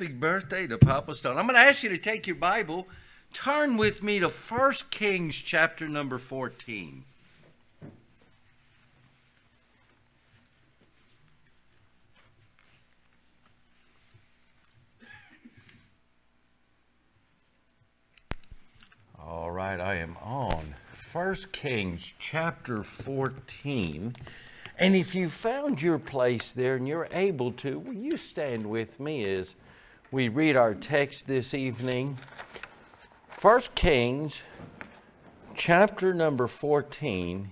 Big birthday to Papa Stone. I'm going to ask you to take your Bible, turn with me to 1 Kings chapter number 14. All right, I am on 1 Kings chapter 14. And if you found your place there and you're able to, will you stand with me as we read our text this evening. 1 Kings chapter number 14,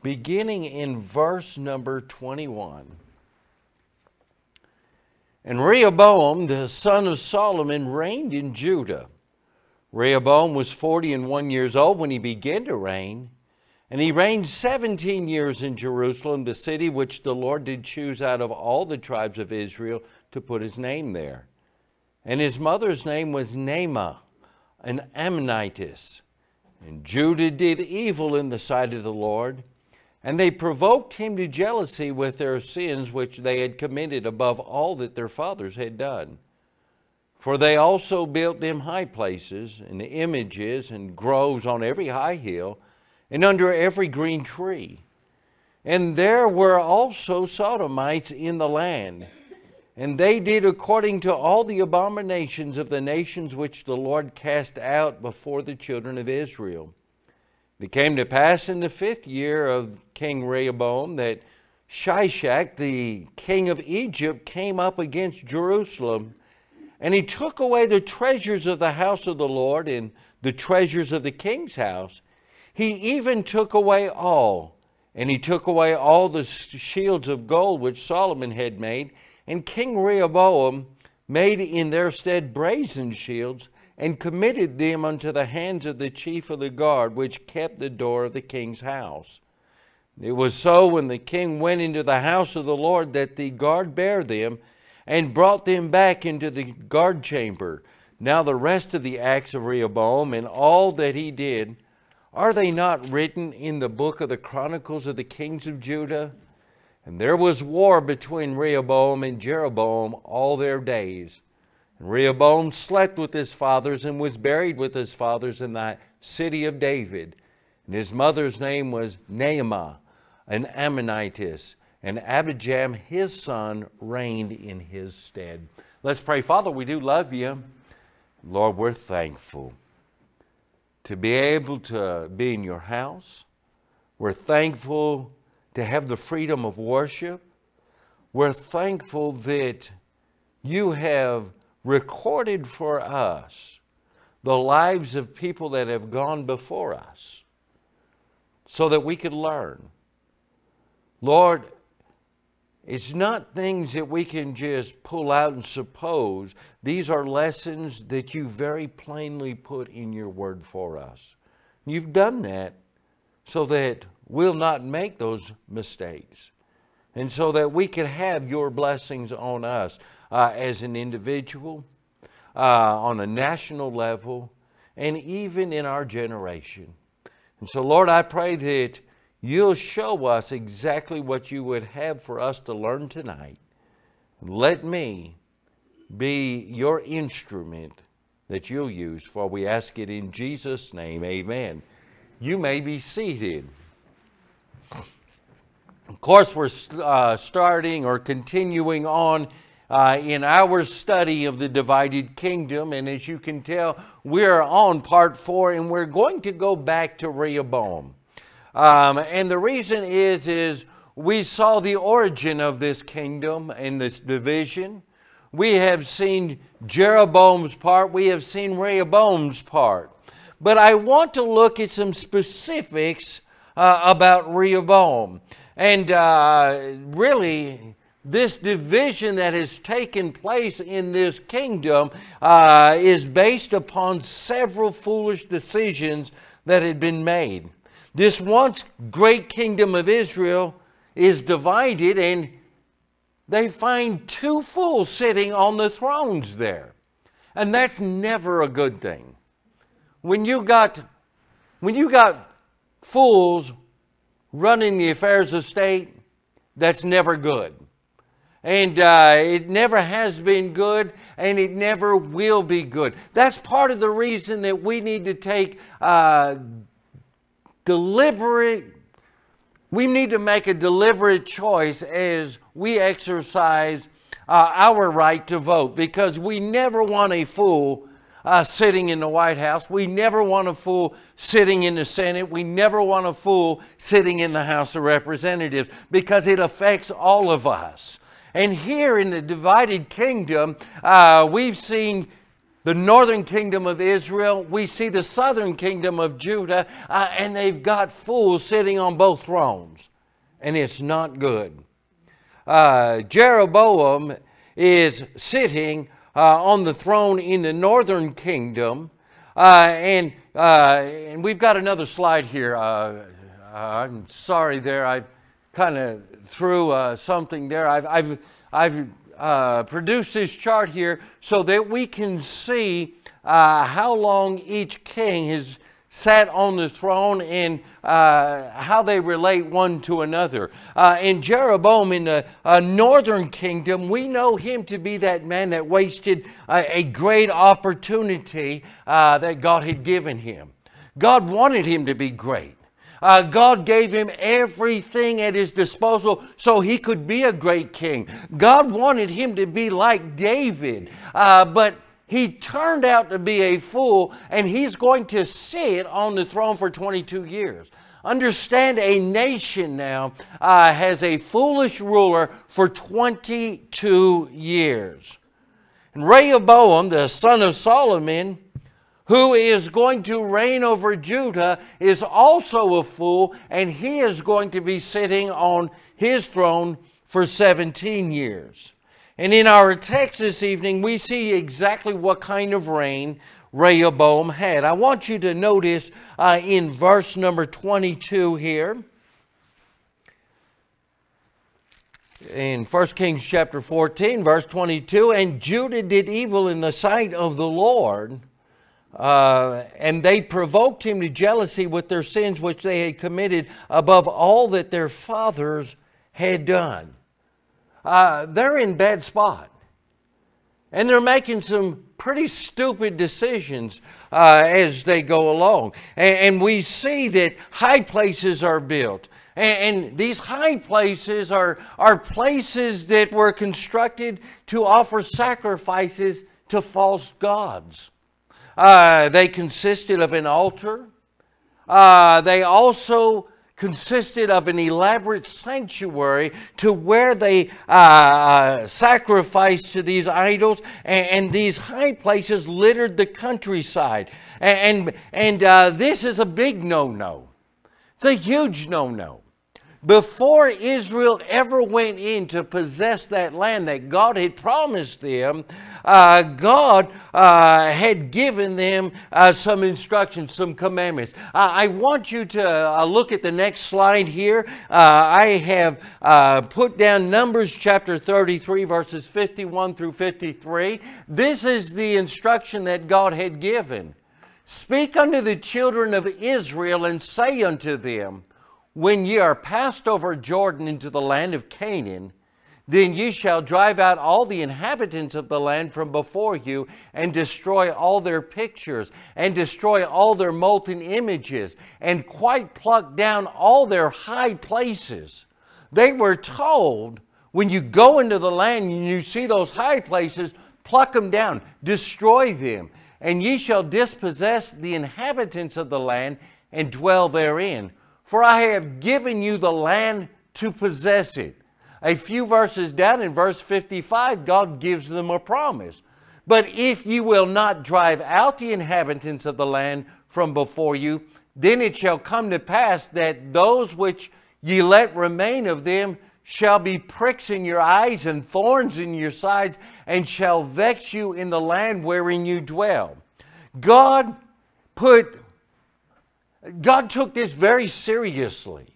beginning in verse number 21. And Rehoboam, the son of Solomon, reigned in Judah. Rehoboam was 40 and one years old when he began to reign, and he reigned 17 years in Jerusalem, the city which the Lord did choose out of all the tribes of Israel to put his name there. And his mother's name was Naamah, an Ammonitess. And Judah did evil in the sight of the Lord, and they provoked him to jealousy with their sins which they had committed above all that their fathers had done. For they also built them high places, and images, and groves on every high hill, and under every green tree. And there were also Sodomites in the land and they did according to all the abominations of the nations which the Lord cast out before the children of Israel. It came to pass in the fifth year of King Rehoboam that Shishak, the king of Egypt, came up against Jerusalem, and he took away the treasures of the house of the Lord and the treasures of the king's house. He even took away all, and he took away all the shields of gold which Solomon had made and King Rehoboam made in their stead brazen shields and committed them unto the hands of the chief of the guard, which kept the door of the king's house. It was so when the king went into the house of the Lord that the guard bare them and brought them back into the guard chamber. Now, the rest of the acts of Rehoboam and all that he did, are they not written in the book of the Chronicles of the kings of Judah? And there was war between Rehoboam and Jeroboam all their days. And Rehoboam slept with his fathers and was buried with his fathers in the city of David. And his mother's name was Naamah, an Ammonitess. And Abijam, his son, reigned in his stead. Let's pray. Father, we do love you. Lord, we're thankful to be able to be in your house. We're thankful to have the freedom of worship. We're thankful that you have recorded for us the lives of people that have gone before us so that we could learn. Lord, it's not things that we can just pull out and suppose. These are lessons that you very plainly put in your word for us. You've done that so that we'll not make those mistakes. And so that we can have your blessings on us uh, as an individual, uh, on a national level, and even in our generation. And so, Lord, I pray that you'll show us exactly what you would have for us to learn tonight. Let me be your instrument that you'll use, for we ask it in Jesus' name. Amen. You may be seated. Of course, we're uh, starting or continuing on uh, in our study of the divided kingdom. And as you can tell, we're on part four and we're going to go back to Rehoboam. Um, and the reason is, is we saw the origin of this kingdom and this division. We have seen Jeroboam's part. We have seen Rehoboam's part. But I want to look at some specifics uh, about Rehoboam. And uh, really, this division that has taken place in this kingdom uh, is based upon several foolish decisions that had been made. This once great kingdom of Israel is divided, and they find two fools sitting on the thrones there. And that's never a good thing. When you got, when you got fools running the affairs of state, that's never good. And uh, it never has been good, and it never will be good. That's part of the reason that we need to take uh, deliberate, we need to make a deliberate choice as we exercise uh, our right to vote because we never want a fool uh, sitting in the White House. We never want a fool sitting in the Senate. We never want a fool sitting in the House of Representatives because it affects all of us. And here in the divided kingdom, uh, we've seen the northern kingdom of Israel, we see the southern kingdom of Judah, uh, and they've got fools sitting on both thrones. And it's not good. Uh, Jeroboam is sitting on the throne in the northern kingdom. Uh, and, uh, and we've got another slide here. Uh, I'm sorry there, I kind of threw uh, something there. I've, I've, I've uh, produced this chart here so that we can see how long each king has sat on the throne and uh, how they relate one to another. Uh, in Jeroboam, in the uh, northern kingdom, we know him to be that man that wasted a great opportunity uh, that God had given him. God wanted him to be great. Uh, God gave him everything at his disposal so he could be a great king. God wanted him to be like David, uh, but he turned out to be a fool, and he's going to sit on the throne for 22 years. Understand a nation now uh, has a foolish ruler for 22 years. And Rehoboam, the son of Solomon, who is going to reign over Judah, is also a fool, and he is going to be sitting on his throne for 17 years. And in our text this evening, we see exactly what kind of reign Rehoboam had. I want you to notice uh, in verse number 22 here. In 1 Kings chapter 14, verse 22, and Judah did evil in the sight of the Lord, uh, and they provoked him to jealousy with their sins which they had committed above all that their fathers had done uh, they're in bad spot. And they're making some pretty stupid decisions uh, as they go along. And, and, we see that high places are built. And, and, these high places are, are places that were constructed to offer sacrifices to false gods. Uh, they consisted of an altar. Uh, they also consisted of an elaborate sanctuary to where they uh, uh, sacrificed to these idols, and, and, these high places littered the countryside. And, and, and uh, this is a big no no. It's a huge no no. Before Israel ever went in to possess that land that God had promised them, uh, God uh, had given them uh, some instructions, some commandments. Uh, I want you to uh, look at the next slide here. Uh, I have put down Numbers chapter 33, verses 51 through 53. This is the instruction that God had given. Speak unto the children of Israel and say unto them, when ye are passed over Jordan into the land of Canaan, then ye shall drive out all the inhabitants of the land from before you, and destroy all their pictures, and destroy all their molten images, and quite pluck down all their high places. They were told, when you go into the land and you see those high places, pluck them down, destroy them, and ye shall dispossess the inhabitants of the land and dwell therein. For I have given you the land to possess it. A few verses down in verse 55, God gives them a promise. But if you will not drive out the inhabitants of the land from before you, then it shall come to pass that those which ye let remain of them shall be pricks in your eyes and thorns in your sides, and shall vex you in the land wherein you dwell. God put God took this very seriously.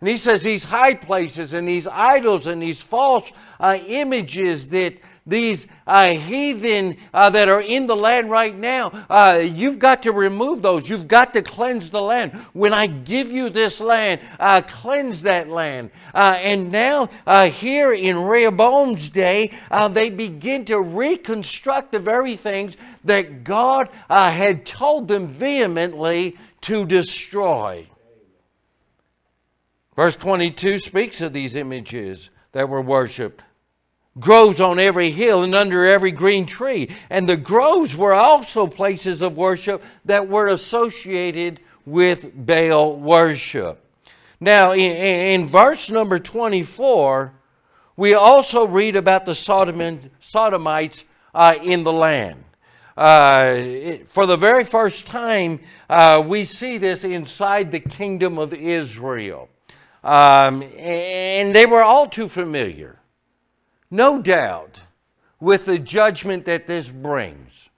And he says these high places and these idols and these false uh, images that these uh, heathen uh, that are in the land right now, uh, you've got to remove those. You've got to cleanse the land. When I give you this land, uh, cleanse that land. Uh, and now, here in Rehoboam's day, they begin to reconstruct the very things that God had told them vehemently to destroy. Verse 22 speaks of these images that were worshiped groves on every hill and under every green tree. And the groves were also places of worship that were associated with Baal worship. Now, in, in verse number 24, we also read about the Sodomites uh, in the land. Uh, for the very first time, uh, we see this inside the kingdom of Israel. Um, and they were all too familiar no doubt, with the judgment that this brings.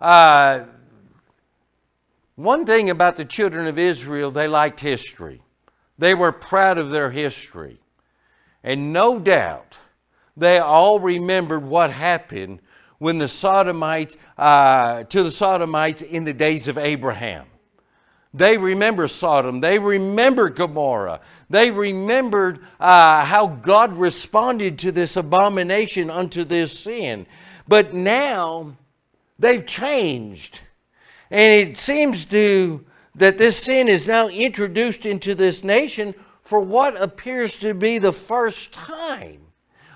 Uh, one thing about the children of Israel, they liked history. They were proud of their history. And no doubt, they all remembered what happened when the Sodomites, uh, to the Sodomites in the days of Abraham. They remember Sodom. They remember Gomorrah. They remembered uh, how God responded to this abomination unto this sin. But now they've changed. And it seems to that this sin is now introduced into this nation for what appears to be the first time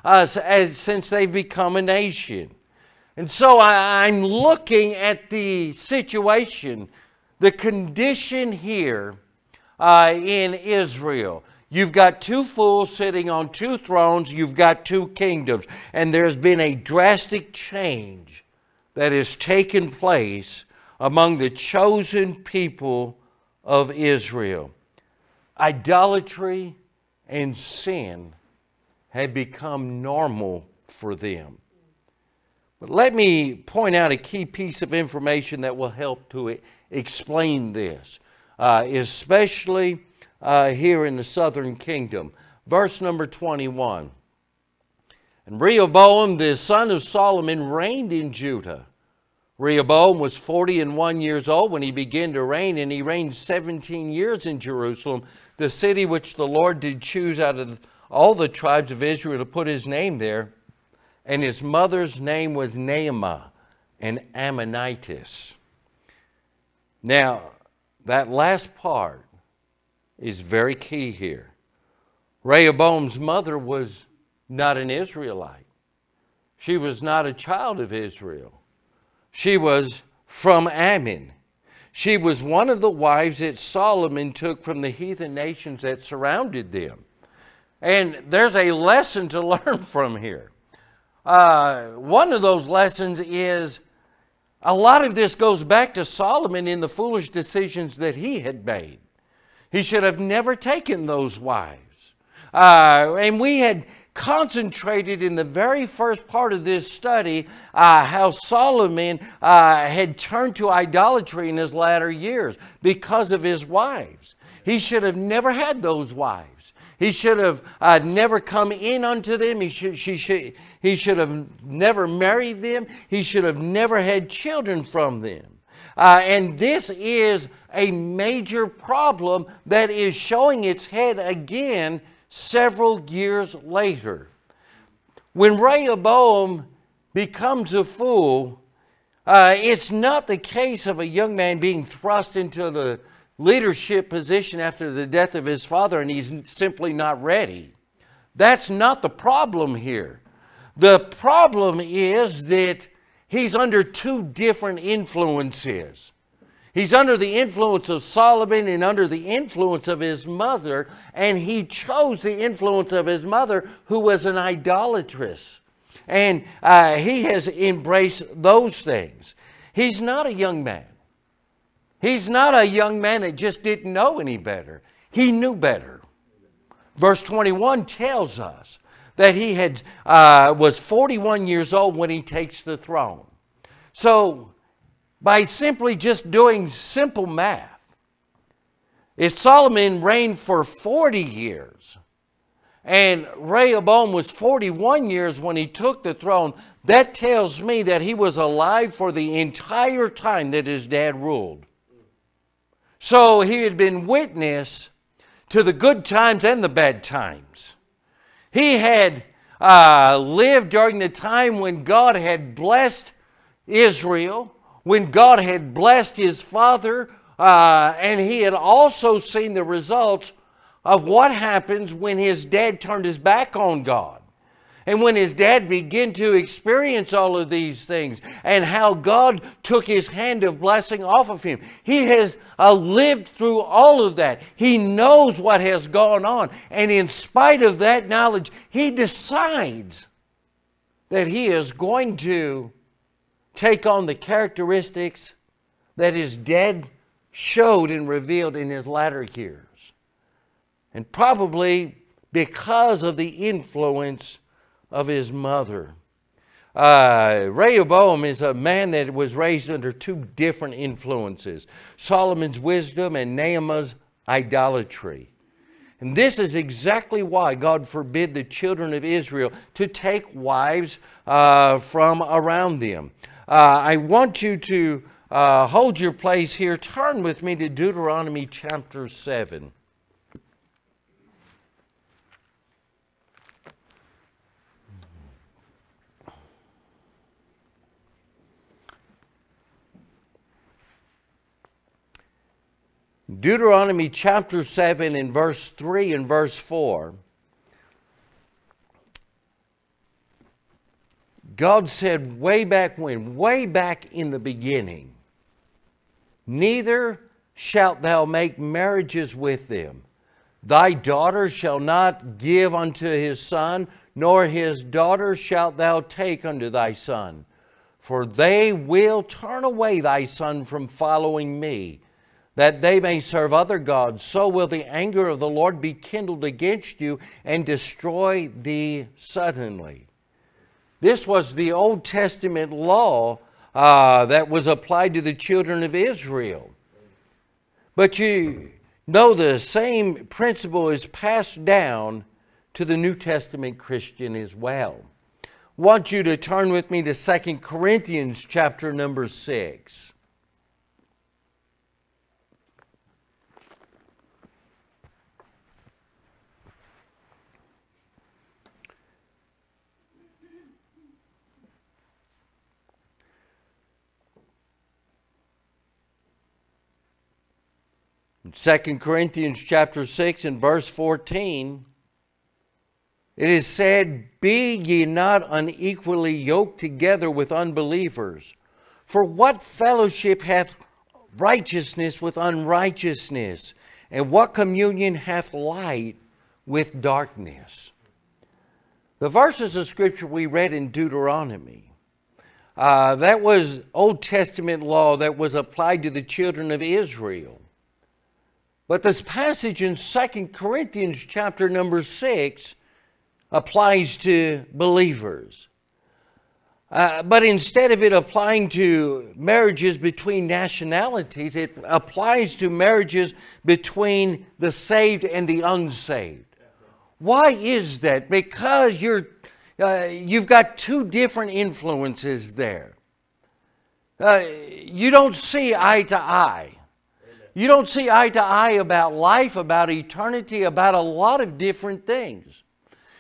uh, as, since they've become a nation. And so I, I'm looking at the situation the condition here uh, in Israel. You've got two fools sitting on two thrones, you've got two kingdoms, and there's been a drastic change that has taken place among the chosen people of Israel. Idolatry and sin had become normal for them. But let me point out a key piece of information that will help to explain this, uh, especially uh, here in the southern kingdom. Verse number 21. And Rehoboam, the son of Solomon, reigned in Judah. Rehoboam was 40 and 1 years old when he began to reign, and he reigned 17 years in Jerusalem, the city which the Lord did choose out of all the tribes of Israel to put his name there. And his mother's name was Naamah, an Ammonitess. Now, that last part is very key here. Rehoboam's mother was not an Israelite. She was not a child of Israel. She was from Ammon. She was one of the wives that Solomon took from the heathen nations that surrounded them. And there's a lesson to learn from here. Uh, one of those lessons is a lot of this goes back to Solomon in the foolish decisions that he had made. He should have never taken those wives. Uh, and we had concentrated in the very first part of this study uh, how Solomon uh, had turned to idolatry in his latter years because of his wives. He should have never had those wives. He should have uh, never come in unto them. He should, she should, he should have never married them. He should have never had children from them. Uh, and this is a major problem that is showing its head again several years later. When Rehoboam becomes a fool, uh, it's not the case of a young man being thrust into the leadership position after the death of his father and he's simply not ready. That's not the problem here. The problem is that he's under two different influences. He's under the influence of Solomon and under the influence of his mother, and he chose the influence of his mother, who was an idolatress. And uh, he has embraced those things. He's not a young man. He's not a young man that just didn't know any better. He knew better. Verse 21 tells us that he had, uh, was 41 years old when he takes the throne. So, by simply just doing simple math, if Solomon reigned for 40 years and Rehoboam was 41 years when he took the throne, that tells me that he was alive for the entire time that his dad ruled. So he had been witness to the good times and the bad times. He had uh, lived during the time when God had blessed Israel, when God had blessed his father, uh, and he had also seen the results of what happens when his dad turned his back on God. And when his dad began to experience all of these things and how God took his hand of blessing off of him, he has uh, lived through all of that. He knows what has gone on. And in spite of that knowledge, he decides that he is going to take on the characteristics that his dad showed and revealed in his latter years. And probably because of the influence of his mother. Uh, Rehoboam is a man that was raised under two different influences Solomon's wisdom and Naamah's idolatry. And this is exactly why God forbid the children of Israel to take wives uh, from around them. Uh, I want you to uh, hold your place here. Turn with me to Deuteronomy chapter 7. Deuteronomy chapter 7 in verse 3 and verse 4. God said way back when, way back in the beginning, neither shalt thou make marriages with them. Thy daughter shall not give unto his son, nor his daughter shalt thou take unto thy son. For they will turn away thy son from following me that they may serve other gods, so will the anger of the Lord be kindled against you and destroy thee suddenly. This was the Old Testament law uh, that was applied to the children of Israel. But you know the same principle is passed down to the New Testament Christian as well. I want you to turn with me to 2 Corinthians chapter number 6. 2 Corinthians chapter 6 and verse 14, it is said, Be ye not unequally yoked together with unbelievers. For what fellowship hath righteousness with unrighteousness? And what communion hath light with darkness? The verses of Scripture we read in Deuteronomy, uh, that was Old Testament law that was applied to the children of Israel. But this passage in Second Corinthians chapter number 6 applies to believers. Uh, but instead of it applying to marriages between nationalities, it applies to marriages between the saved and the unsaved. Why is that? Because you're, uh, you've got two different influences there. Uh, you don't see eye to eye. You don't see eye to eye about life, about eternity, about a lot of different things.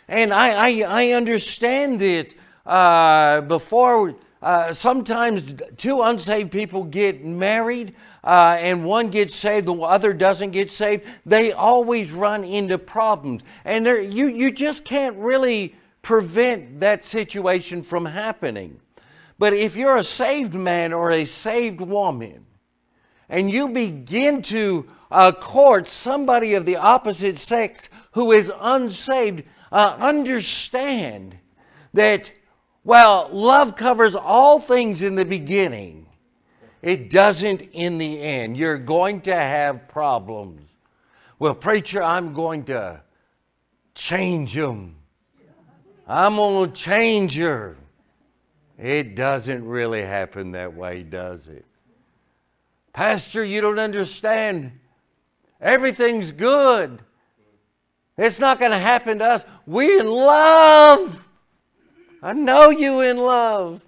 And I, I, I understand that uh, before uh, sometimes two unsaved people get married uh, and one gets saved, the other doesn't get saved. They always run into problems. And you, you just can't really prevent that situation from happening. But if you're a saved man or a saved woman, and you begin to uh, court somebody of the opposite sex who is unsaved, uh, understand that while love covers all things in the beginning, it doesn't in the end. You're going to have problems. Well, preacher, I'm going to change them. I'm going to change her. It doesn't really happen that way, does it? Pastor, you don't understand. Everything's good. It's not going to happen to us. We're in love. I know you in love.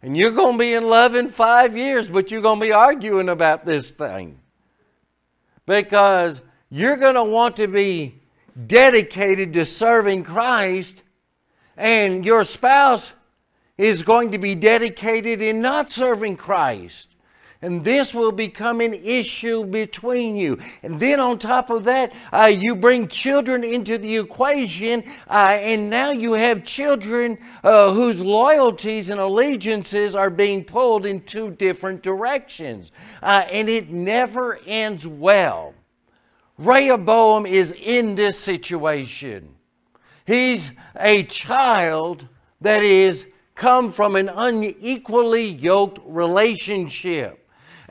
And you're going to be in love in five years, but you're going to be arguing about this thing. Because you're going to want to be dedicated to serving Christ, and your spouse is going to be dedicated in not serving Christ. And this will become an issue between you. And then on top of that, uh, you bring children into the equation, uh, and now you have children uh, whose loyalties and allegiances are being pulled in two different directions. Uh, and it never ends well. Rehoboam is in this situation. He's a child that is come from an unequally yoked relationship.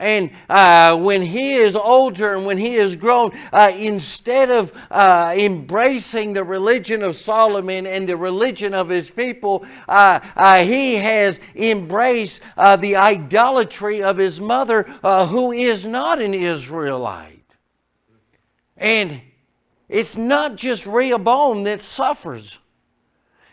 And uh, when he is older and when he is grown, uh, instead of uh, embracing the religion of Solomon and the religion of his people, uh, uh, he has embraced uh, the idolatry of his mother, who is not an Israelite. And it's not just Rehoboam that suffers,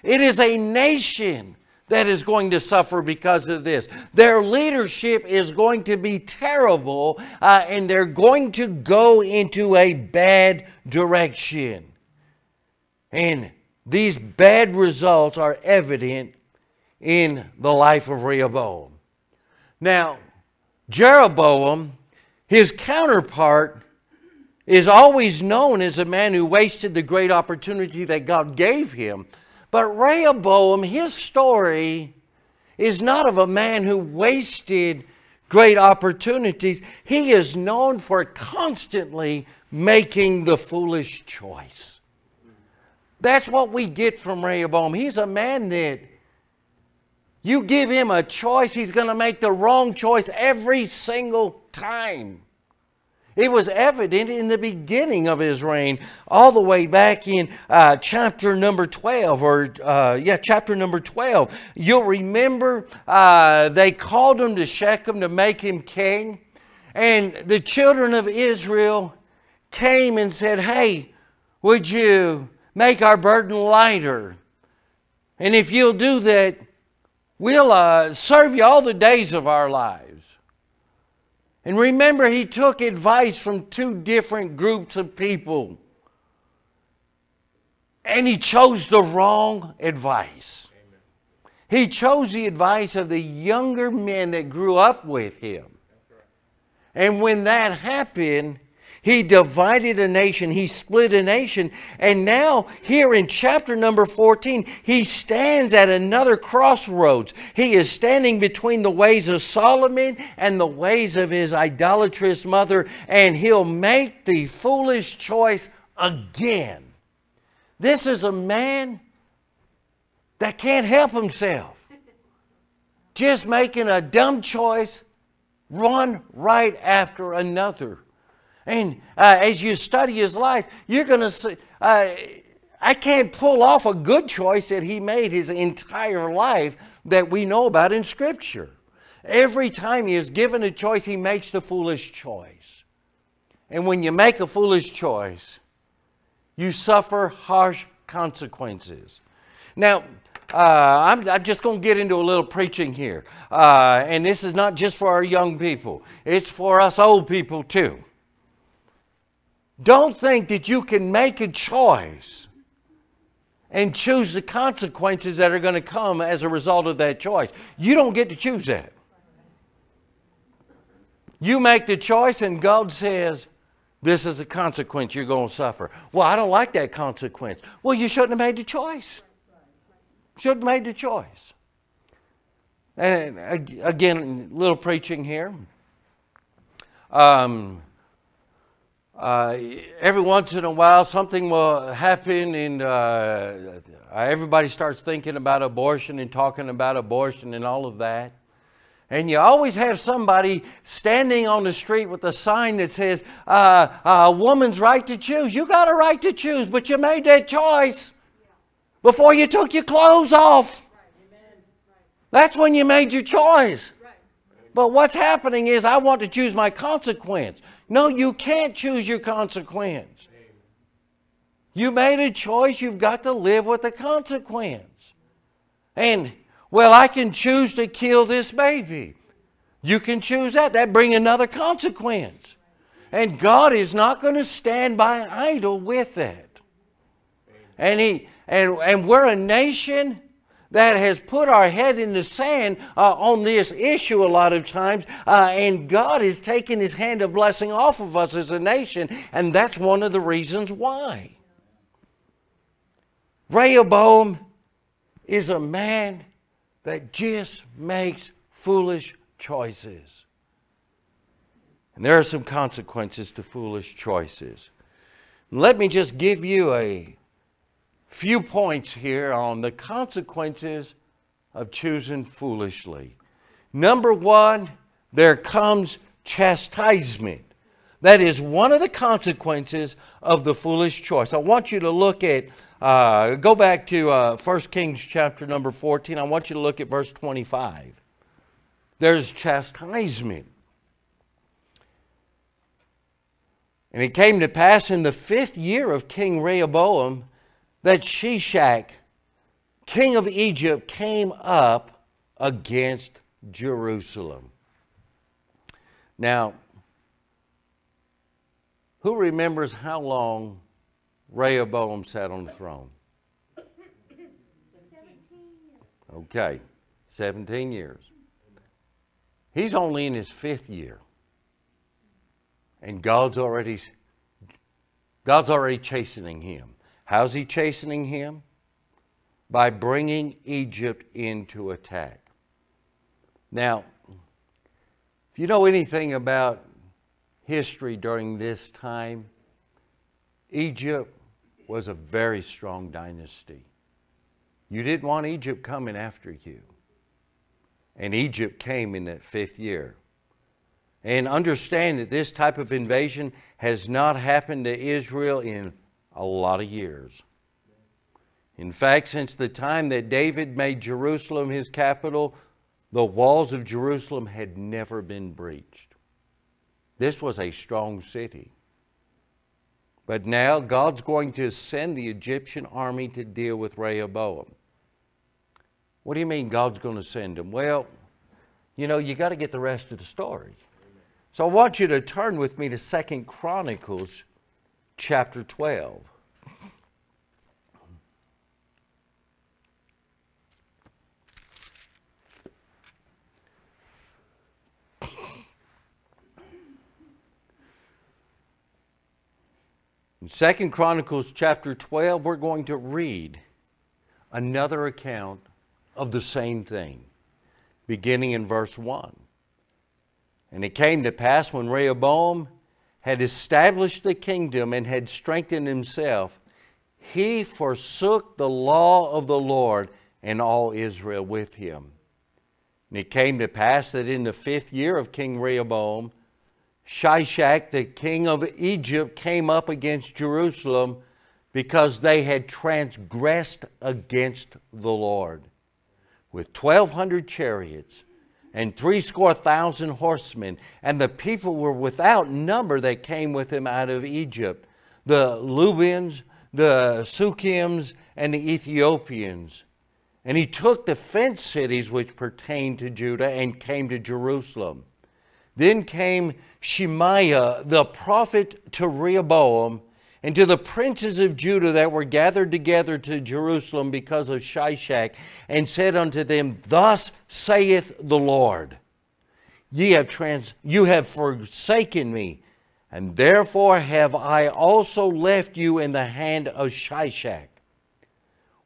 it is a nation that is going to suffer because of this. Their leadership is going to be terrible uh, and they're going to go into a bad direction. And these bad results are evident in the life of Rehoboam. Now, Jeroboam, his counterpart, is always known as a man who wasted the great opportunity that God gave him but Rehoboam, his story is not of a man who wasted great opportunities. He is known for constantly making the foolish choice. That's what we get from Rehoboam. He's a man that you give him a choice, he's going to make the wrong choice every single time. It was evident in the beginning of his reign, all the way back in uh, chapter number 12, or uh, yeah, chapter number 12. You'll remember uh, they called him to Shechem to make him king. And the children of Israel came and said, Hey, would you make our burden lighter? And if you'll do that, we'll uh, serve you all the days of our lives. And remember, he took advice from two different groups of people. And he chose the wrong advice. He chose the advice of the younger men that grew up with him. And when that happened, he divided a nation, he split a nation, and now, here in chapter number 14, he stands at another crossroads. He is standing between the ways of Solomon and the ways of his idolatrous mother, and he'll make the foolish choice again. This is a man that can't help himself, just making a dumb choice, one right after another. And uh, as you study his life, you're going to see. Uh, I can't pull off a good choice that he made his entire life that we know about in Scripture. Every time he is given a choice, he makes the foolish choice. And when you make a foolish choice, you suffer harsh consequences. Now, uh, I'm, I'm, just going to get into a little preaching here. Uh, and this is not just for our young people, it's for us old people too. Don't think that you can make a choice and choose the consequences that are going to come as a result of that choice. You don't get to choose that. You make the choice, and God says, This is the consequence you're going to suffer. Well, I don't like that consequence. Well, you shouldn't have made the choice. Shouldn't have made the choice. And again, little preaching here. Um, uh, every once in a while something will happen and uh, everybody starts thinking about abortion and talking about abortion and all of that. And you always have somebody standing on the street with a sign that says, uh, a woman's right to choose. You got a right to choose, but you made that choice before you took your clothes off. That's when you made your choice. But what's happening is I want to choose my consequence. No, you can't choose your consequence. You made a choice, you've got to live with the consequence. And, well, I can choose to kill this baby. You can choose that. That bring another consequence. And God is not going to stand by idle with that. And, he, and, and we're a nation that has put our head in the sand uh, on this issue a lot of times, uh, and God is taking His hand of blessing off of us as a nation, and that's one of the reasons why. Rehoboam is a man that just makes foolish choices. And there are some consequences to foolish choices. Let me just give you a few points here on the consequences of choosing foolishly. Number one, there comes chastisement. That is one of the consequences of the foolish choice. I want you to look at, uh, go back to uh, 1 Kings chapter number 14. I want you to look at verse 25. There's chastisement. And it came to pass in the fifth year of King Rehoboam that Shishak, king of Egypt, came up against Jerusalem. Now, who remembers how long Rehoboam sat on the throne? Okay, 17 years. He's only in his fifth year. And God's already God's already chastening him. How's he chastening him? By bringing Egypt into attack. Now, if you know anything about history during this time, Egypt was a very strong dynasty. You didn't want Egypt coming after you. And Egypt came in that fifth year. And understand that this type of invasion has not happened to Israel in a lot of years. In fact, since the time that David made Jerusalem his capital, the walls of Jerusalem had never been breached. This was a strong city. But now God's going to send the Egyptian army to deal with Rehoboam. What do you mean God's going to send them? Well, you know, you got to get the rest of the story. So I want you to turn with me to Second Chronicles chapter 12. In Second Chronicles chapter 12, we're going to read another account of the same thing, beginning in verse 1. And it came to pass when Rehoboam had established the kingdom and had strengthened himself, he forsook the law of the Lord and all Israel with him. And it came to pass that in the fifth year of King Rehoboam, Shishak, the king of Egypt, came up against Jerusalem because they had transgressed against the Lord with 1,200 chariots and threescore thousand horsemen, and the people were without number that came with him out of Egypt the Lubims, the Sukkiims, and the Ethiopians. And he took the fenced cities which pertained to Judah and came to Jerusalem. Then came Shemaiah the prophet to Rehoboam and to the princes of Judah that were gathered together to Jerusalem because of Shishak, and said unto them, Thus saith the Lord, Ye have trans- you have forsaken me, and therefore have I also left you in the hand of Shishak.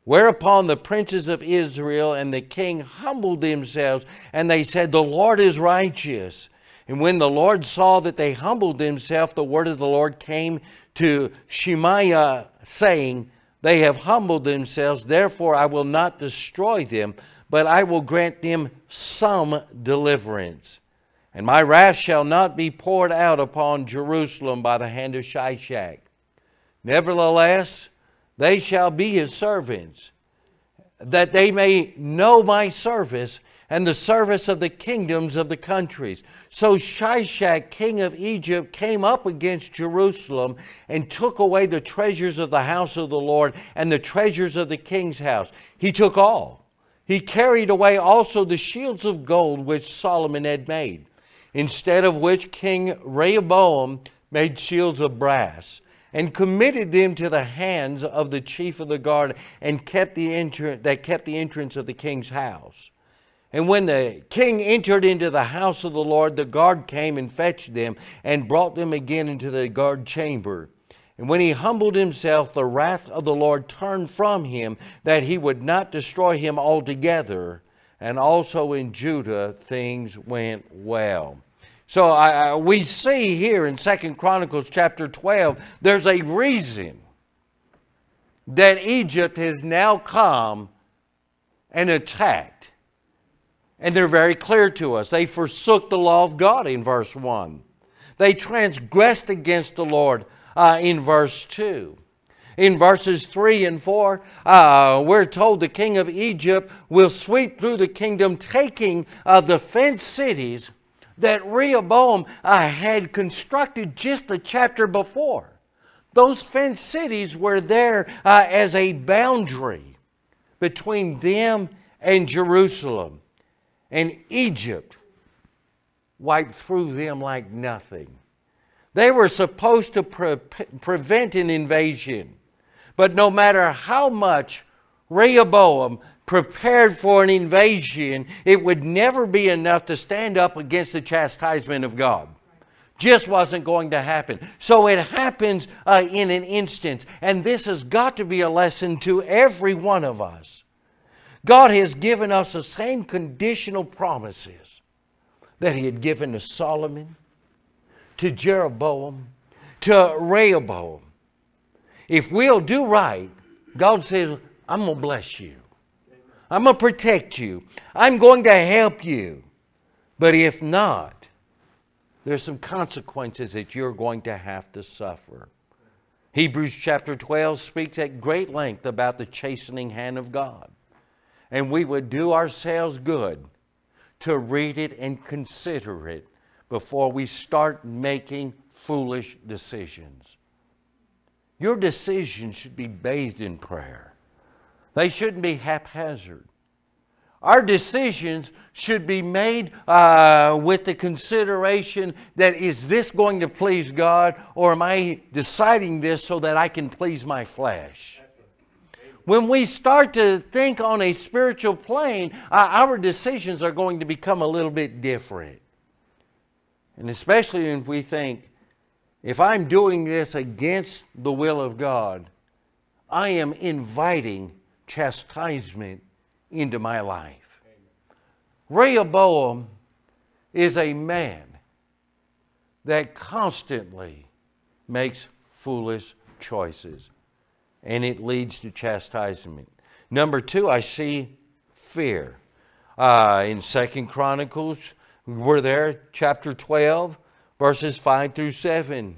Whereupon the princes of Israel and the king humbled themselves, and they said, The Lord is righteous. And when the Lord saw that they humbled themselves, the word of the Lord came to Shemaiah, saying, They have humbled themselves, therefore I will not destroy them, but I will grant them some deliverance. And my wrath shall not be poured out upon Jerusalem by the hand of Shishak. Nevertheless, they shall be his servants, that they may know my service and the service of the kingdoms of the countries. So Shishak, king of Egypt, came up against Jerusalem and took away the treasures of the house of the Lord and the treasures of the king's house. He took all. He carried away also the shields of gold which Solomon had made, instead of which King Rehoboam made shields of brass and committed them to the hands of the chief of the guard and kept the entrance that kept the entrance of the king's house. And when the king entered into the house of the Lord, the guard came and fetched them and brought them again into the guard chamber. And when he humbled himself, the wrath of the Lord turned from him, that he would not destroy him altogether. And also in Judah things went well. So uh, we see here in Second Chronicles chapter 12, there's a reason that Egypt has now come and attacked. And they're very clear to us. They forsook the law of God in verse 1. They transgressed against the Lord uh, in verse 2. In verses 3 and 4, uh, we're told the king of Egypt will sweep through the kingdom, taking uh, the fenced cities that Rehoboam uh, had constructed just a chapter before. Those fenced cities were there uh, as a boundary between them and Jerusalem and Egypt wiped through them like nothing. They were supposed to pre prevent an invasion, but no matter how much Rehoboam prepared for an invasion, it would never be enough to stand up against the chastisement of God. Just wasn't going to happen. So it happens uh, in an instant. And this has got to be a lesson to every one of us. God has given us the same conditional promises that He had given to Solomon, to Jeroboam, to Rehoboam. If we'll do right, God says, I'm going to bless you. I'm going to protect you. I'm going to help you. But if not, there's some consequences that you're going to have to suffer. Hebrews chapter 12 speaks at great length about the chastening hand of God and we would do ourselves good to read it and consider it before we start making foolish decisions. Your decisions should be bathed in prayer. They shouldn't be haphazard. Our decisions should be made uh, with the consideration that is this going to please God or am I deciding this so that I can please my flesh? When we start to think on a spiritual plane, our decisions are going to become a little bit different. And especially if we think, if I'm doing this against the will of God, I am inviting chastisement into my life. Rehoboam is a man that constantly makes foolish choices and it leads to chastisement. Number two, I see fear. Uh, in Second Chronicles, we're there, chapter 12, verses 5 through 7.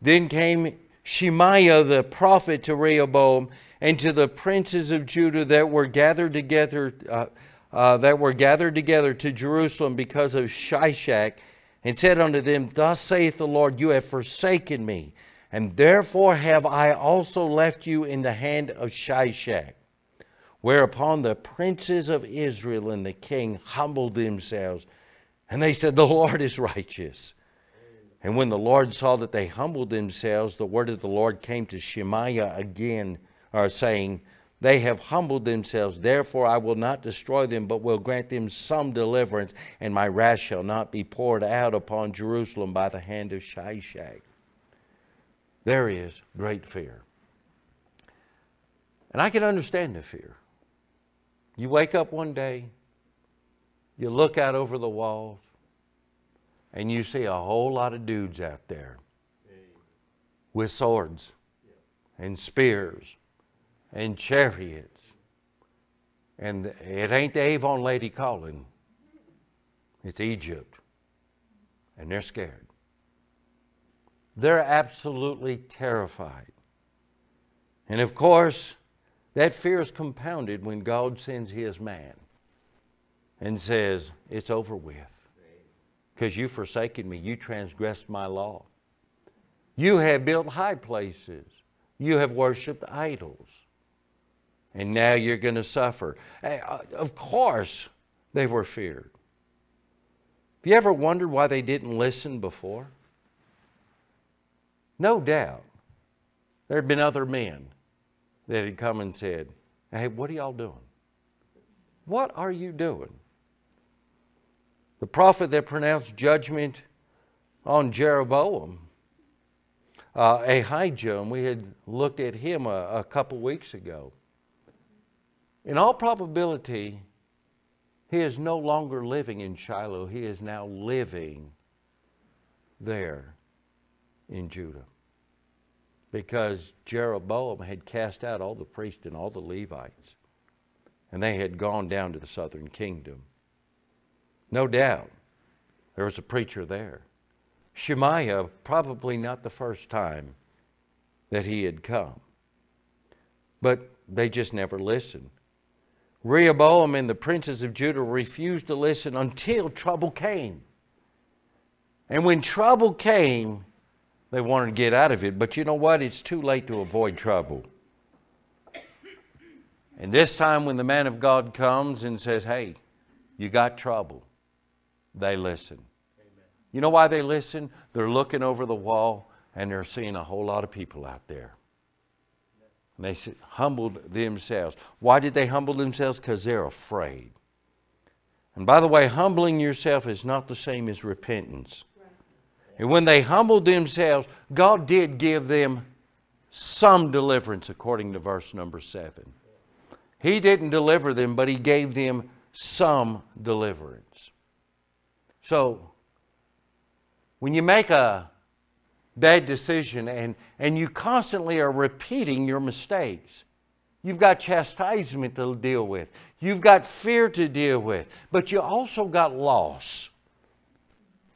Then came Shemaiah the prophet to Rehoboam and to the princes of Judah that were gathered together, uh, uh, that were gathered together to Jerusalem because of Shishak, and said unto them, Thus saith the Lord, You have forsaken me and therefore have I also left you in the hand of Shishak. Whereupon the princes of Israel and the king humbled themselves, and they said, The Lord is righteous. And when the Lord saw that they humbled themselves, the word of the Lord came to Shemaiah again, or saying, They have humbled themselves, therefore I will not destroy them, but will grant them some deliverance, and my wrath shall not be poured out upon Jerusalem by the hand of Shishak there is great fear. And I can understand the fear. You wake up one day, you look out over the walls, and you see a whole lot of dudes out there with swords and spears and chariots. And it ain't the Avon lady calling, it's Egypt. And they're scared. They're absolutely terrified. And of course, that fear is compounded when God sends his man. and says, It's over with. Because you've forsaken me, you transgressed my law. You have built high places, you have worshiped idols, and now you're going to suffer. Uh, of course, they were feared. Have you ever wondered why they didn't listen before? No doubt. There had been other men that had come and said, Hey, what are y'all doing? What are you doing? The prophet that pronounced judgment on Jeroboam, uh, Ahijah, and we had looked at him a, a couple weeks ago. In all probability, he is no longer living in Shiloh. He is now living there in Judah. Because Jeroboam had cast out all the priests and all the Levites, and they had gone down to the southern kingdom. No doubt there was a preacher there. Shemaiah, probably not the first time that he had come. But they just never listened. Rehoboam and the princes of Judah refused to listen until trouble came. And when trouble came, they wanted to get out of it. But you know what? It's too late to avoid trouble. And this time, when the man of God comes and says, Hey, you got trouble, they listen. Amen. You know why they listen? They're looking over the wall and they're seeing a whole lot of people out there. And they humbled themselves. Why did they humble themselves? Because they're afraid. And by the way, humbling yourself is not the same as repentance. And when they humbled themselves, God did give them some deliverance, according to verse number seven. He didn't deliver them, but He gave them some deliverance. So, when you make a bad decision and, and you constantly are repeating your mistakes. You've got chastisement to deal with. You've got fear to deal with. But you also got loss.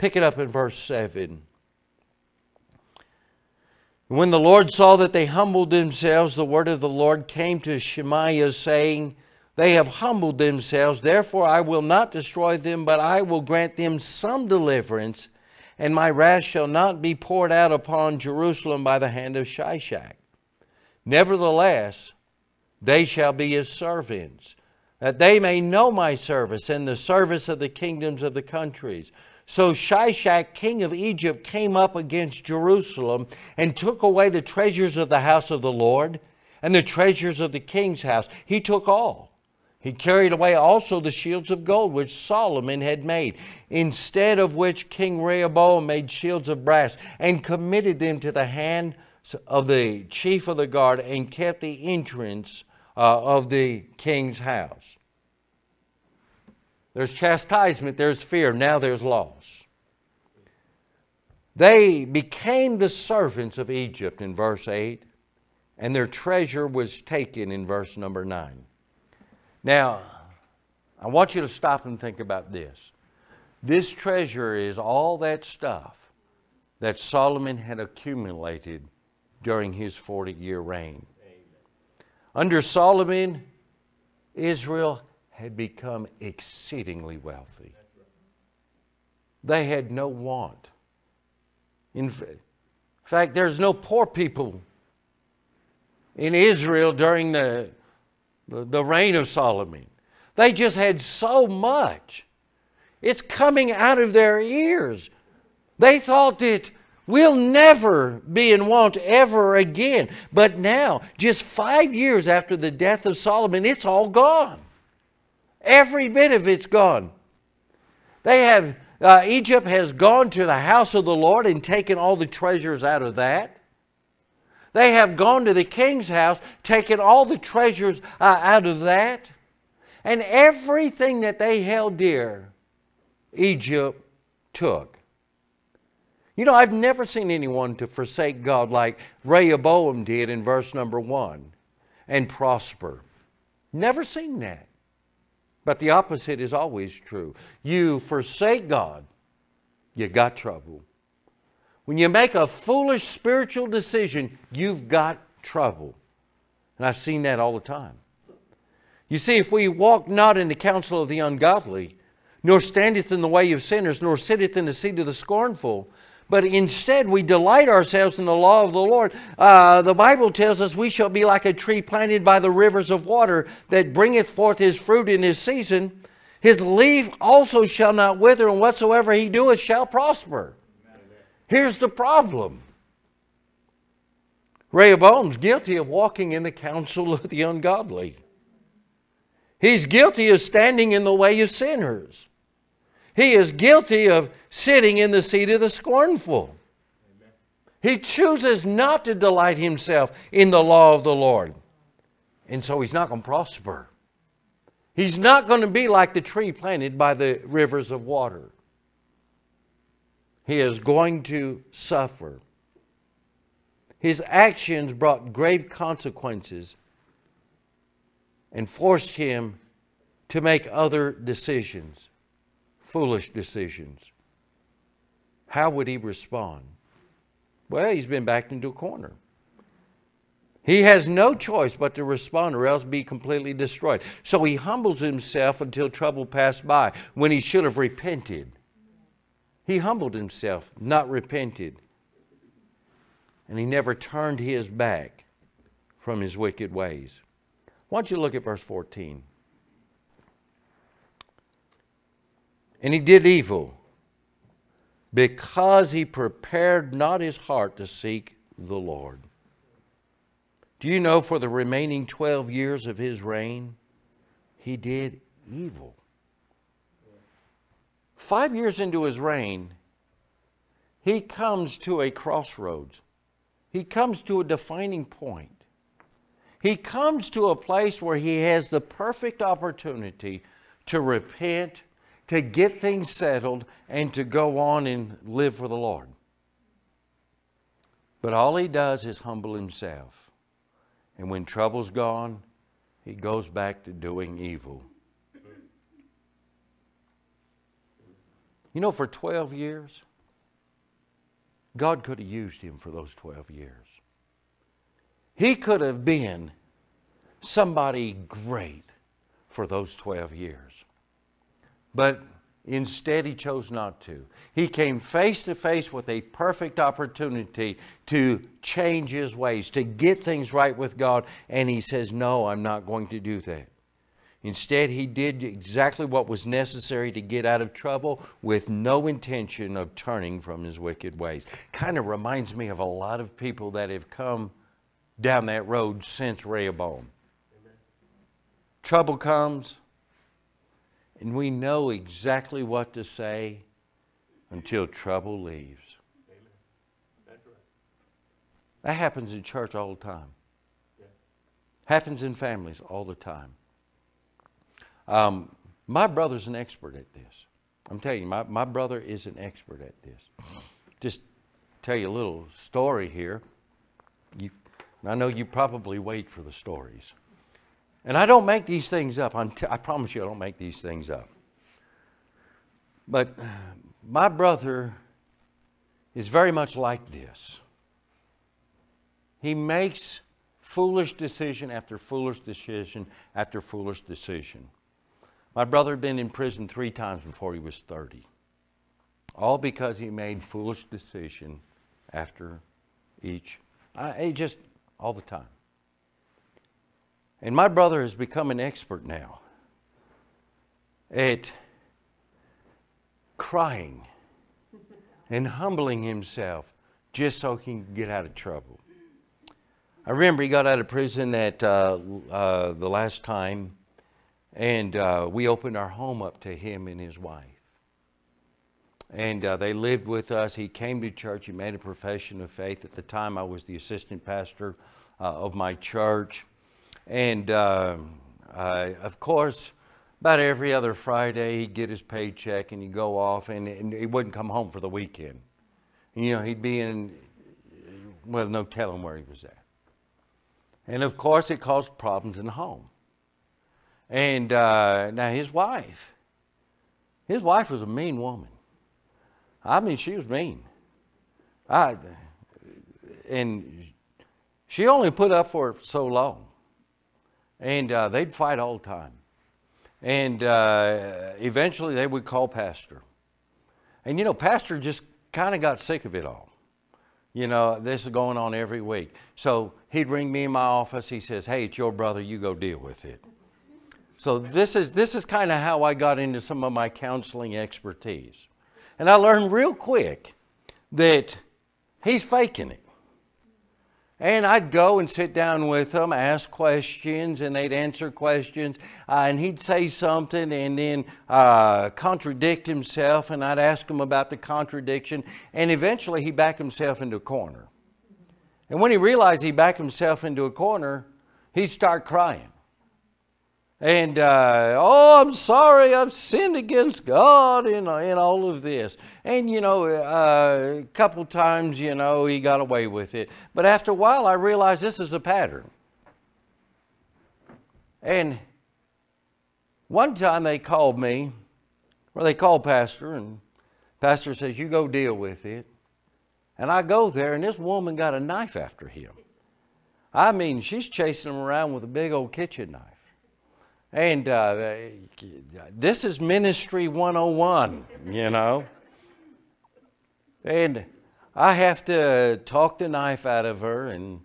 Pick it up in verse 7. When the Lord saw that they humbled themselves, the word of the Lord came to Shemaiah, saying, They have humbled themselves, therefore I will not destroy them, but I will grant them some deliverance and my wrath shall not be poured out upon Jerusalem by the hand of Shishak. Nevertheless, they shall be his servants, that they may know my service and the service of the kingdoms of the countries. So Shishak, king of Egypt, came up against Jerusalem and took away the treasures of the house of the Lord and the treasures of the king's house. He took all. He carried away also the shields of gold which Solomon had made, instead of which King Rehoboam made shields of brass and committed them to the hand of the chief of the guard and kept the entrance uh, of the king's house. There's chastisement, there's fear, now there's loss. They became the servants of Egypt in verse 8, and their treasure was taken in verse number 9. Now, I want you to stop and think about this. This treasure is all that stuff that Solomon had accumulated during his 40 year reign. Under Solomon, Israel had become exceedingly wealthy. They had no want. In fact, there's no poor people in Israel during the the, reign of Solomon. They just had so much. It's coming out of their ears. They thought that we'll never be in want ever again. But now, just five years after the death of Solomon, it's all gone. Every bit of it's gone. They have, uh, Egypt has gone to the house of the Lord and taken all the treasures out of that. They have gone to the king's house, taken all the treasures uh, out of that, and everything that they held dear, Egypt took. You know, I've never seen anyone to forsake God like Rehoboam did in verse number one and prosper. Never seen that. But the opposite is always true. You forsake God, you got trouble. When you make a foolish spiritual decision, you've got trouble. And I've seen that all the time. You see, if we walk not in the counsel of the ungodly, nor standeth in the way of sinners, nor sitteth in the seat of the scornful, but instead we delight ourselves in the law of the Lord. Uh, the Bible tells us we shall be like a tree planted by the rivers of water that bringeth forth his fruit in his season. His leaf also shall not wither, and whatsoever he doeth shall prosper. Here's the problem Rehoboam's guilty of walking in the counsel of the ungodly. He's guilty of standing in the way of sinners. He is guilty of sitting in the seat of the scornful. He chooses not to delight himself in the law of the Lord. And so he's not going to prosper. He's not going to be like the tree planted by the rivers of water. He is going to suffer. His actions brought grave consequences and forced him to make other decisions foolish decisions. How would he respond? Well, he's been backed into a corner. He has no choice but to respond or else be completely destroyed. So he humbles himself until trouble passed by when he should have repented. He humbled himself, not repented. And he never turned his back from his wicked ways. Why don't you look at verse 14? And he did evil because he prepared not his heart to seek the Lord. Do you know for the remaining 12 years of his reign, he did evil? Five years into his reign, he comes to a crossroads. He comes to a defining point. He comes to a place where he has the perfect opportunity to repent to get things settled and to go on and live for the Lord. But all he does is humble himself. And when trouble's gone, he goes back to doing evil. You know, for 12 years, God could have used him for those 12 years. He could have been somebody great for those 12 years. But instead, he chose not to. He came face to face with a perfect opportunity to change his ways, to get things right with God, and he says, No, I'm not going to do that. Instead, he did exactly what was necessary to get out of trouble with no intention of turning from his wicked ways. Kind of reminds me of a lot of people that have come down that road since Rehoboam. Amen. Trouble comes, and we know exactly what to say until trouble leaves. That happens in church all the time. Happens in families all the time. Um, my brother's an expert at this. I'm telling you, my, my brother is an expert at this. Just tell you a little story here. You, I know you probably wait for the stories. And I don't make these things up. I promise you, I don't make these things up. But my brother is very much like this. He makes foolish decision after foolish decision after foolish decision. My brother had been in prison three times before he was 30. All because he made foolish decision after each. I, just all the time. And my brother has become an expert now at crying and humbling himself just so he can get out of trouble. I remember he got out of prison at uh, uh, the last time, and uh, we opened our home up to him and his wife. And uh, they lived with us. He came to church. He made a profession of faith. At the time, I was the assistant pastor uh, of my church. And um, I, of course, about every other Friday, he'd get his paycheck and he'd go off, and, and he wouldn't come home for the weekend. You know, he'd be in, well, no telling where he was at. And of course, it caused problems in the home. And uh, now his wife, his wife was a mean woman. I mean, she was mean. I, and she only put up for it so long. And uh, they'd fight all the time. And uh, eventually they would call Pastor. And you know, Pastor just kind of got sick of it all. You know, this is going on every week. So he'd ring me in my office. He says, Hey, it's your brother. You go deal with it. So this is, this is kind of how I got into some of my counseling expertise. And I learned real quick that he's faking it. And I'd go and sit down with them, ask questions, and they'd answer questions. Uh, and he'd say something and then uh, contradict himself, and I'd ask him about the contradiction. And eventually he'd back himself into a corner. And when he realized he backed himself into a corner, he'd start crying. And, uh, oh, I'm sorry, I've sinned against God in, in all of this. And, you know, uh, a couple times, you know, he got away with it. But after a while, I realized this is a pattern. And one time they called me, or they called Pastor, and Pastor says, You go deal with it. And I go there, and this woman got a knife after him. I mean, she's chasing him around with a big old kitchen knife. And uh, this is Ministry 101, you know. And I have to talk the knife out of her, and,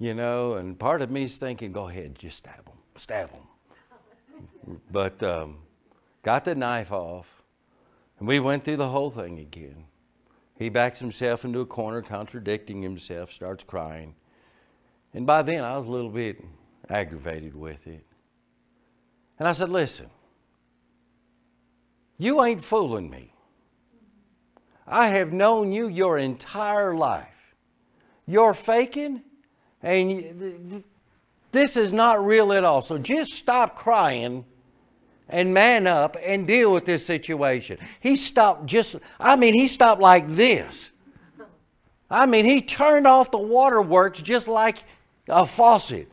you know, and part of me is thinking, go ahead, just stab him, stab him. But um, got the knife off, and we went through the whole thing again. He backs himself into a corner, contradicting himself, starts crying. And by then, I was a little bit aggravated with it. And I said, Listen, you ain't fooling me. I have known you your entire life. You're faking, and this is not real at all. So just stop crying and man up and deal with this situation. He stopped just, I mean, he stopped like this. I mean, he turned off the waterworks just like a faucet.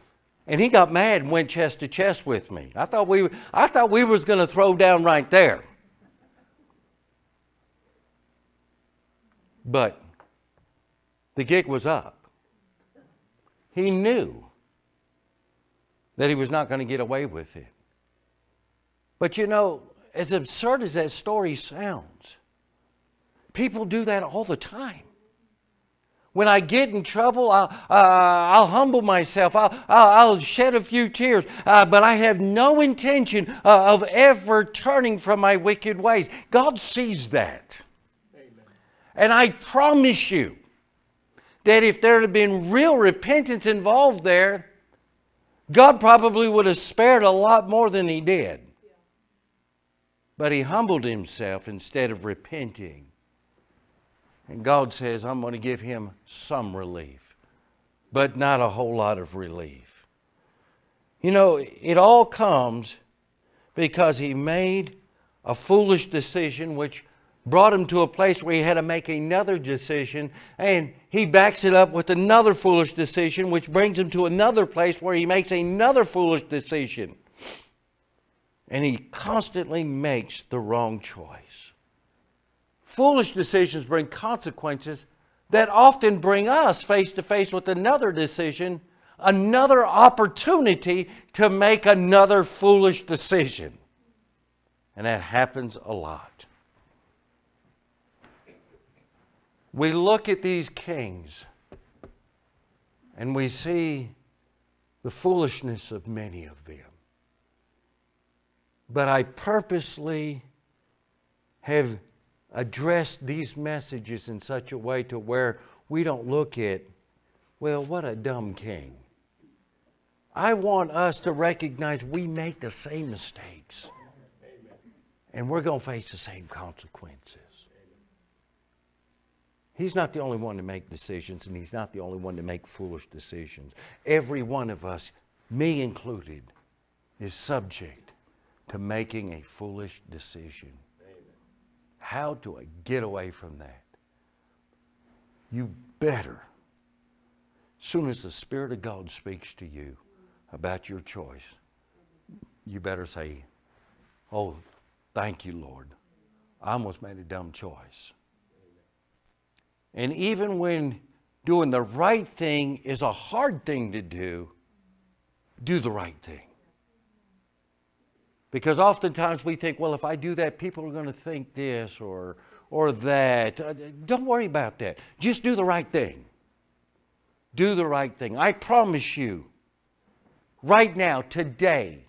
And he got mad and went chest to chest with me. I thought we, I thought we was going to throw down right there. But the gig was up. He knew that he was not going to get away with it. But you know, as absurd as that story sounds, people do that all the time. When I get in trouble, I'll, uh, I'll humble myself. I'll, I'll, I'll, shed a few tears. Uh, but I have no intention uh, of ever turning from my wicked ways. God sees that. Amen. And I promise you that if there had been real repentance involved there, God probably would have spared a lot more than He did. But He humbled Himself instead of repenting. And God says, I'm going to give him some relief, but not a whole lot of relief. You know, it all comes because he made a foolish decision which brought him to a place where he had to make another decision, and he backs it up with another foolish decision, which brings him to another place where he makes another foolish decision. And he constantly makes the wrong choice. Foolish decisions bring consequences that often bring us face to face with another decision, another opportunity to make another foolish decision. And that happens a lot. We look at these kings and we see the foolishness of many of them. But I purposely have address these messages in such a way to where we don't look at, well, what a dumb king. I want us to recognize we make the same mistakes. And we're going to face the same consequences. He's not the only one to make decisions, and he's not the only one to make foolish decisions. Every one of us, me included, is subject to making a foolish decision. How do I get away from that? You better, as soon as the Spirit of God speaks to you about your choice, you better say, Oh, thank you, Lord. I almost made a dumb choice. And even when doing the right thing is a hard thing to do, do the right thing. Because oftentimes we think, well, if I do that, people are going to think this or, or that. Uh, don't worry about that. Just do the right thing. Do the right thing. I promise you, right now, today,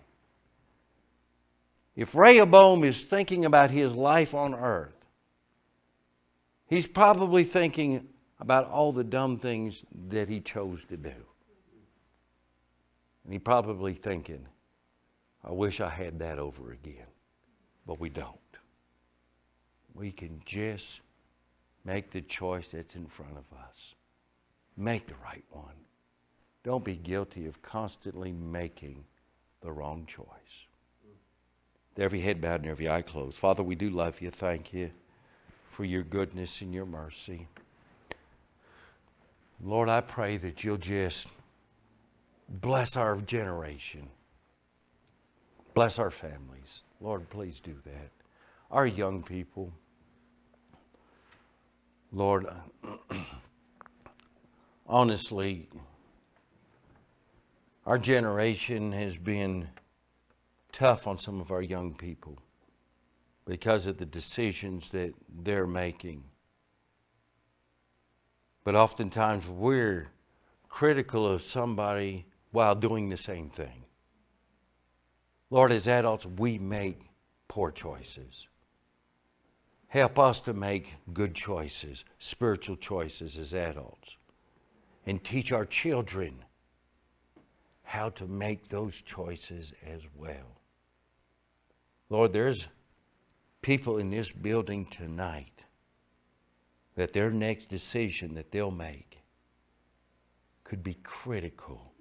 if Rehoboam is thinking about his life on earth, he's probably thinking about all the dumb things that he chose to do. And he's probably thinking, I wish I had that over again. But we don't. We can just make the choice that's in front of us. Make the right one. Don't be guilty of constantly making the wrong choice. every head bowed and every eye closed. Father, we do love you. Thank you for your goodness and your mercy. Lord, I pray that you'll just bless our generation. Bless our families. Lord, please do that. Our young people. Lord, honestly, our generation has been tough on some of our young people because of the decisions that they're making. But oftentimes we're critical of somebody while doing the same thing. Lord, as adults, we make poor choices. Help us to make good choices, spiritual choices as adults. And teach our children how to make those choices as well. Lord, there's people in this building tonight that their next decision that they'll make could be critical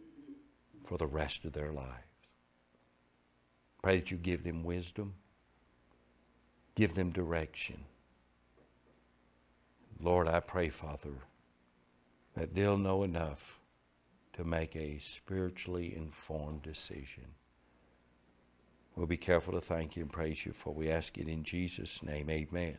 for the rest of their lives. Pray that you give them wisdom, give them direction. Lord, I pray, Father, that they'll know enough to make a spiritually informed decision. We'll be careful to thank you and praise you, for we ask it in Jesus' name. Amen.